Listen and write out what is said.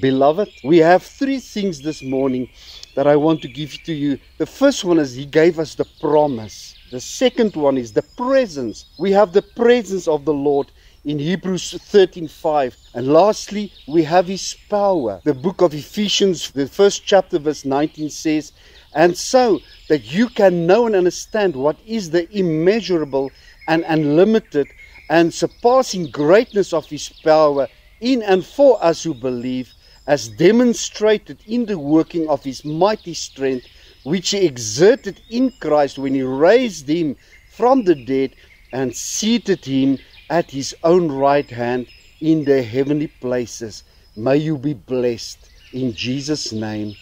Beloved, we have three things this morning that I want to give to you. The first one is He gave us the promise. The second one is the presence. We have the presence of the Lord in Hebrews 13:5. And lastly, we have His power. The book of Ephesians, the first chapter, verse 19 says, And so that you can know and understand what is the immeasurable and unlimited and surpassing greatness of His power in and for us who believe as demonstrated in the working of his mighty strength, which he exerted in Christ when he raised him from the dead and seated him at his own right hand in the heavenly places. May you be blessed in Jesus' name.